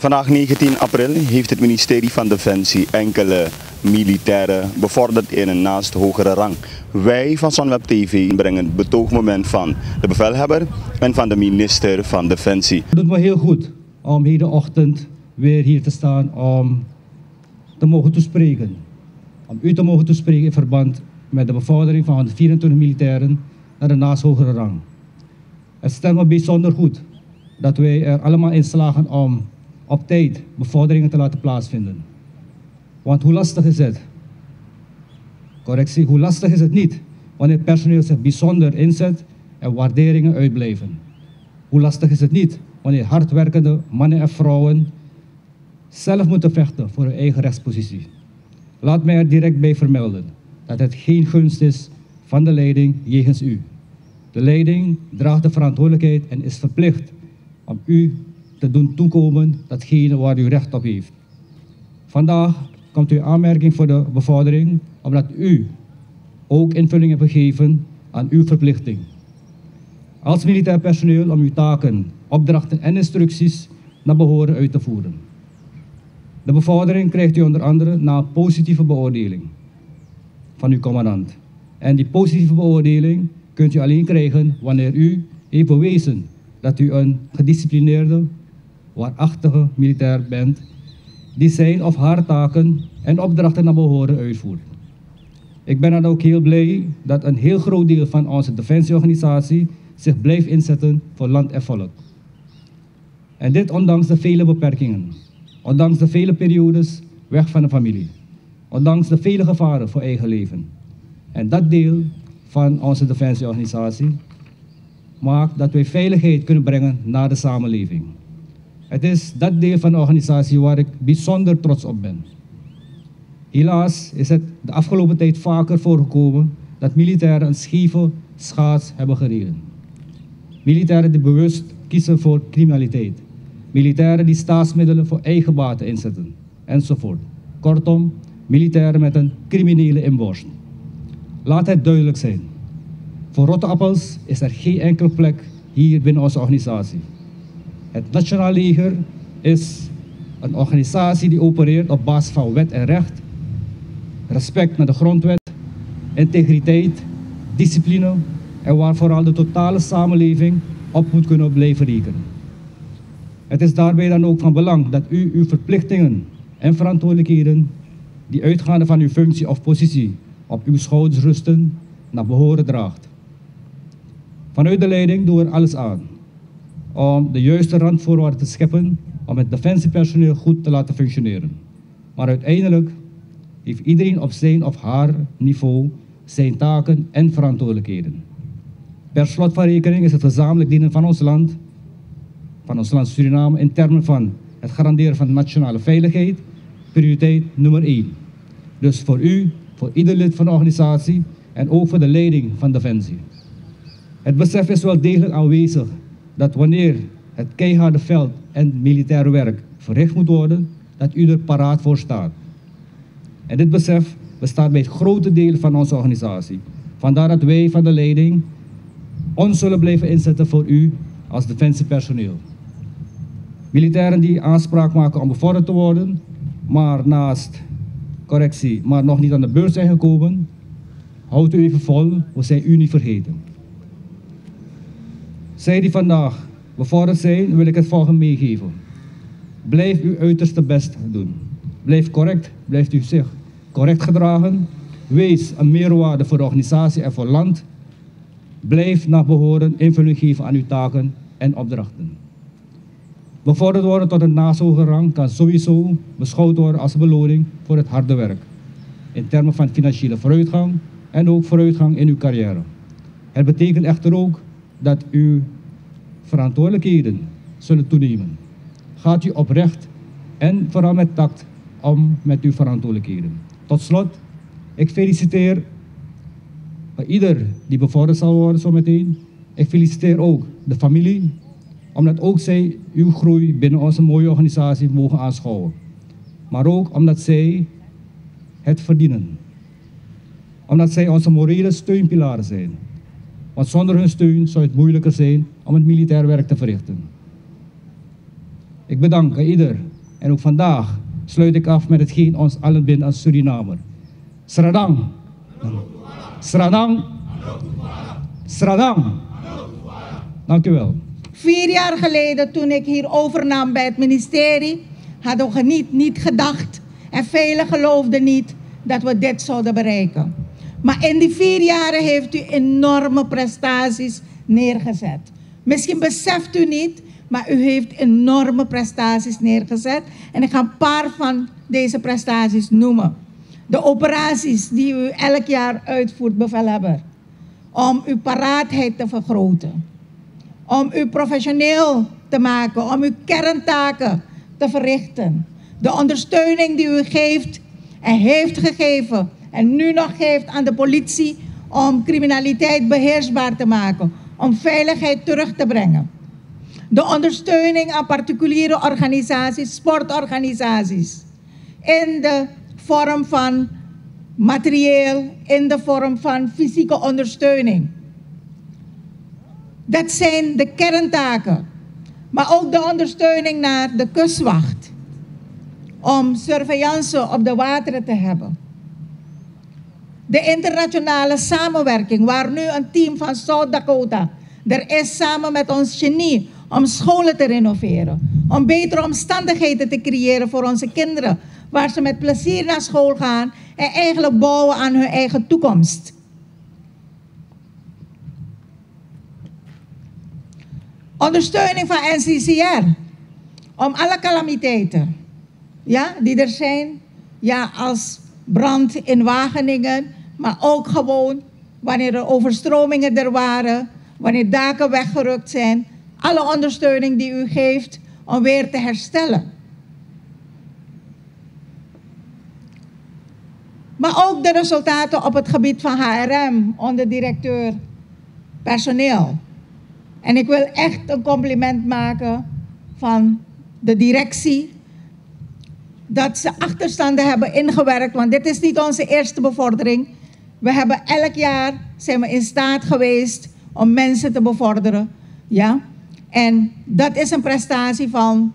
Vandaag 19 april heeft het ministerie van Defensie enkele militairen bevorderd in een naast hogere rang. Wij van Sunweb TV brengen het betoogmoment van de bevelhebber en van de minister van Defensie. Het doet me heel goed om hedenochtend weer hier te staan om te mogen toespreken. Om u te mogen toespreken in verband met de bevordering van de 24 militairen naar de naast hogere rang. Het stelt me bijzonder goed dat wij er allemaal in slagen om op tijd bevorderingen te laten plaatsvinden. Want hoe lastig is het? Correctie, hoe lastig is het niet wanneer personeel zich bijzonder inzet en waarderingen uitblijven? Hoe lastig is het niet wanneer hardwerkende mannen en vrouwen zelf moeten vechten voor hun eigen rechtspositie? Laat mij er direct bij vermelden dat het geen gunst is van de leiding jegens u. De leiding draagt de verantwoordelijkheid en is verplicht om u te doen toekomen datgene waar u recht op heeft. Vandaag komt uw aanmerking voor de bevordering omdat u ook invulling hebt gegeven aan uw verplichting. Als militair personeel om uw taken, opdrachten en instructies naar behoren uit te voeren. De bevordering krijgt u onder andere na een positieve beoordeling van uw commandant. En die positieve beoordeling kunt u alleen krijgen wanneer u heeft bewezen dat u een gedisciplineerde, waarachtige militair bent die zijn of haar taken en opdrachten naar behoren uitvoert. Ik ben dan ook heel blij dat een heel groot deel van onze defensieorganisatie zich blijft inzetten voor land en volk. En dit ondanks de vele beperkingen, ondanks de vele periodes weg van de familie, ondanks de vele gevaren voor eigen leven. En dat deel van onze defensieorganisatie maakt dat wij veiligheid kunnen brengen naar de samenleving. Het is dat deel van de organisatie waar ik bijzonder trots op ben. Helaas is het de afgelopen tijd vaker voorgekomen dat militairen een scheve schaats hebben gereden. Militairen die bewust kiezen voor criminaliteit. Militairen die staatsmiddelen voor eigen baten inzetten, enzovoort. Kortom, militairen met een criminele inborst. Laat het duidelijk zijn. Voor rotte appels is er geen enkele plek hier binnen onze organisatie. Het Nationaal Leger is een organisatie die opereert op basis van wet en recht, respect naar de grondwet, integriteit, discipline en waar vooral de totale samenleving op moet kunnen blijven rekenen. Het is daarbij dan ook van belang dat u uw verplichtingen en verantwoordelijkheden die uitgaande van uw functie of positie op uw schouders rusten, naar behoren draagt. Vanuit de leiding doen we alles aan om de juiste randvoorwaarden te scheppen om het defensiepersoneel goed te laten functioneren. Maar uiteindelijk heeft iedereen op zijn of haar niveau zijn taken en verantwoordelijkheden. Per slot van rekening is het gezamenlijk dienen van ons land, van ons land Suriname, in termen van het garanderen van nationale veiligheid, prioriteit nummer 1. Dus voor u, voor ieder lid van de organisatie en ook voor de leiding van Defensie. Het besef is wel degelijk aanwezig dat wanneer het keiharde veld en militair werk verricht moet worden, dat u er paraat voor staat. En dit besef bestaat bij het grote deel van onze organisatie. Vandaar dat wij van de leiding ons zullen blijven inzetten voor u als defensiepersoneel. Militairen die aanspraak maken om bevorderd te worden, maar naast correctie, maar nog niet aan de beurt zijn gekomen, houdt u even vol, we zijn u niet vergeten. Zij die vandaag bevorderd zijn, wil ik het volgende meegeven. Blijf uw uiterste best doen. Blijf correct, blijf u zich correct gedragen. Wees een meerwaarde voor de organisatie en voor land. Blijf naar behoren invulling geven aan uw taken en opdrachten. Bevorderd worden tot een nazoge rang kan sowieso beschouwd worden als beloning voor het harde werk. In termen van financiële vooruitgang en ook vooruitgang in uw carrière. Het betekent echter ook dat uw verantwoordelijkheden zullen toenemen. Gaat u oprecht en vooral met tact om met uw verantwoordelijkheden. Tot slot, ik feliciteer ieder die bevorderd zal worden zometeen. Ik feliciteer ook de familie, omdat ook zij uw groei binnen onze mooie organisatie mogen aanschouwen. Maar ook omdat zij het verdienen. Omdat zij onze morele steunpilaren zijn. Want zonder hun steun zou het moeilijker zijn om het militair werk te verrichten. Ik bedank ieder En ook vandaag sluit ik af met hetgeen ons allen bindt als Surinamer. Sradang. Sradang. Sradang. Dank u wel. Vier jaar geleden, toen ik hier overnam bij het ministerie, hadden we niet, niet gedacht en velen geloofden niet dat we dit zouden bereiken. Maar in die vier jaren heeft u enorme prestaties neergezet. Misschien beseft u niet, maar u heeft enorme prestaties neergezet. En ik ga een paar van deze prestaties noemen. De operaties die u elk jaar uitvoert, bevelhebber. Om uw paraatheid te vergroten. Om u professioneel te maken. Om uw kerntaken te verrichten. De ondersteuning die u geeft en heeft gegeven en nu nog geeft aan de politie om criminaliteit beheersbaar te maken, om veiligheid terug te brengen. De ondersteuning aan particuliere organisaties, sportorganisaties, in de vorm van materieel, in de vorm van fysieke ondersteuning. Dat zijn de kerntaken. Maar ook de ondersteuning naar de kustwacht. Om surveillance op de wateren te hebben. De internationale samenwerking, waar nu een team van South Dakota er is samen met ons genie om scholen te renoveren. Om betere omstandigheden te creëren voor onze kinderen. Waar ze met plezier naar school gaan en eigenlijk bouwen aan hun eigen toekomst. Ondersteuning van NCCR. Om alle calamiteiten ja, die er zijn. Ja, als brand in Wageningen. Maar ook gewoon wanneer er overstromingen er waren. Wanneer daken weggerukt zijn. Alle ondersteuning die u geeft om weer te herstellen. Maar ook de resultaten op het gebied van HRM onder directeur personeel. En ik wil echt een compliment maken van de directie. Dat ze achterstanden hebben ingewerkt, want dit is niet onze eerste bevordering. We hebben elk jaar zijn we in staat geweest om mensen te bevorderen. Ja? En dat is een prestatie van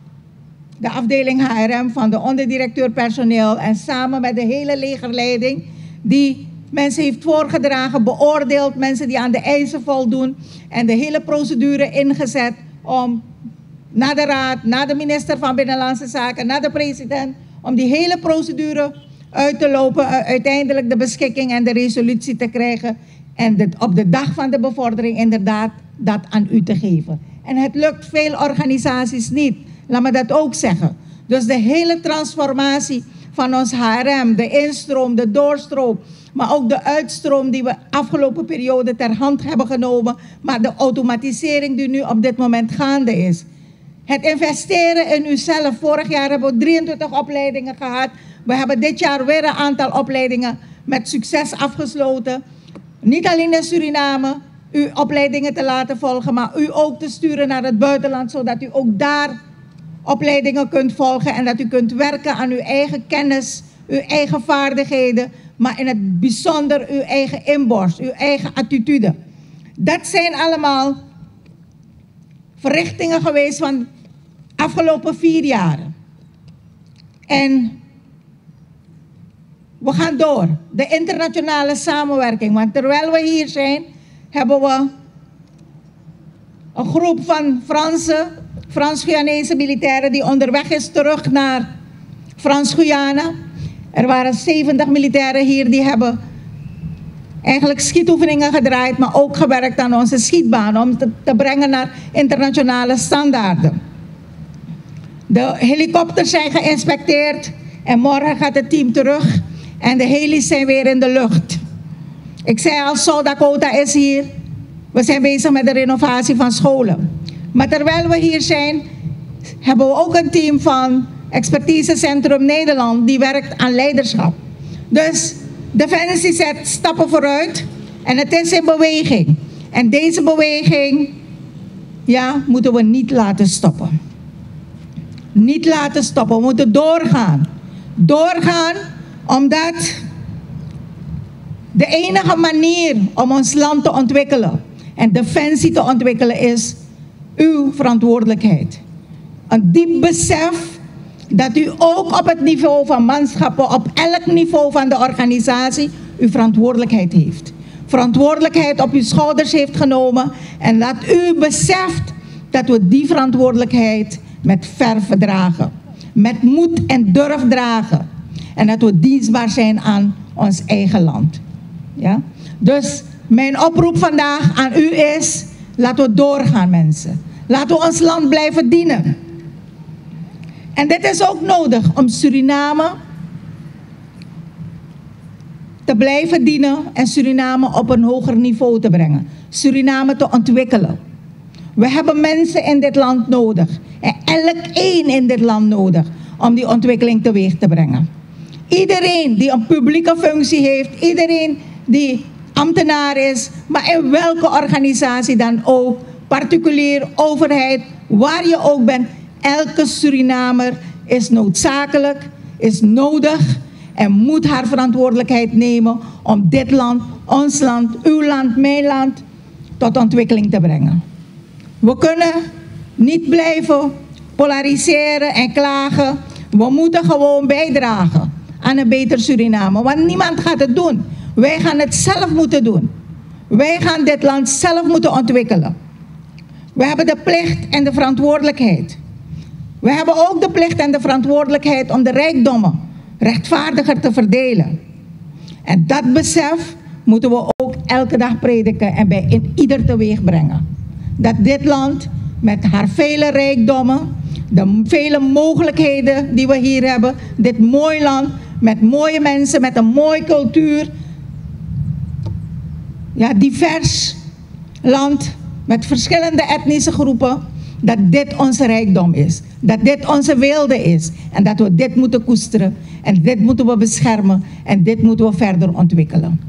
de afdeling HRM, van de onderdirecteur personeel en samen met de hele legerleiding die mensen heeft voorgedragen, beoordeeld, mensen die aan de eisen voldoen en de hele procedure ingezet om naar de raad, naar de minister van Binnenlandse Zaken, naar de president, om die hele procedure uit te lopen, uiteindelijk de beschikking en de resolutie te krijgen en op de dag van de bevordering inderdaad dat aan u te geven. En het lukt veel organisaties niet, laat me dat ook zeggen. Dus de hele transformatie van ons HRM, de instroom, de doorstroom, maar ook de uitstroom die we afgelopen periode ter hand hebben genomen, maar de automatisering die nu op dit moment gaande is. Het investeren in uzelf. Vorig jaar hebben we 23 opleidingen gehad. We hebben dit jaar weer een aantal opleidingen met succes afgesloten. Niet alleen in Suriname, u opleidingen te laten volgen, maar u ook te sturen naar het buitenland, zodat u ook daar opleidingen kunt volgen en dat u kunt werken aan uw eigen kennis, uw eigen vaardigheden, maar in het bijzonder uw eigen inborst, uw eigen attitude. Dat zijn allemaal verrichtingen geweest van afgelopen vier jaar. En we gaan door. De internationale samenwerking. Want terwijl we hier zijn, hebben we een groep van Franse, Frans-Guyanese militairen die onderweg is terug naar Frans-Guyana. Er waren 70 militairen hier die hebben eigenlijk schietoefeningen gedraaid, maar ook gewerkt aan onze schietbaan om te, te brengen naar internationale standaarden. De helikopters zijn geïnspecteerd en morgen gaat het team terug en de helis zijn weer in de lucht. Ik zei al, South Dakota is hier. We zijn bezig met de renovatie van scholen. Maar terwijl we hier zijn, hebben we ook een team van Expertisecentrum Nederland die werkt aan leiderschap. Dus Defensie zet stappen vooruit en het is in beweging. En deze beweging, ja, moeten we niet laten stoppen. Niet laten stoppen, we moeten doorgaan. Doorgaan omdat de enige manier om ons land te ontwikkelen en defensie te ontwikkelen is uw verantwoordelijkheid. Een diep besef dat u ook op het niveau van manschappen, op elk niveau van de organisatie, uw verantwoordelijkheid heeft. Verantwoordelijkheid op uw schouders heeft genomen en dat u beseft dat we die verantwoordelijkheid met verve dragen. Met moed en durf dragen. En dat we dienstbaar zijn aan ons eigen land. Ja? Dus mijn oproep vandaag aan u is, laten we doorgaan mensen. Laten we ons land blijven dienen. En dit is ook nodig om Suriname te blijven dienen en Suriname op een hoger niveau te brengen. Suriname te ontwikkelen. We hebben mensen in dit land nodig. En elk één in dit land nodig om die ontwikkeling teweeg te brengen. Iedereen die een publieke functie heeft, iedereen die ambtenaar is, maar in welke organisatie dan ook, particulier, overheid, waar je ook bent, elke Surinamer is noodzakelijk, is nodig en moet haar verantwoordelijkheid nemen om dit land, ons land, uw land, mijn land tot ontwikkeling te brengen. We kunnen niet blijven polariseren en klagen. We moeten gewoon bijdragen aan een beter Suriname, want niemand gaat het doen. Wij gaan het zelf moeten doen. Wij gaan dit land zelf moeten ontwikkelen. We hebben de plicht en de verantwoordelijkheid. We hebben ook de plicht en de verantwoordelijkheid om de rijkdommen rechtvaardiger te verdelen. En dat besef moeten we ook elke dag prediken en bij in ieder teweeg brengen. Dat dit land met haar vele rijkdommen, de vele mogelijkheden die we hier hebben, dit mooi land met mooie mensen, met een mooie cultuur, ja, divers land met verschillende etnische groepen, dat dit onze rijkdom is. Dat dit onze wilde is. En dat we dit moeten koesteren. En dit moeten we beschermen. En dit moeten we verder ontwikkelen.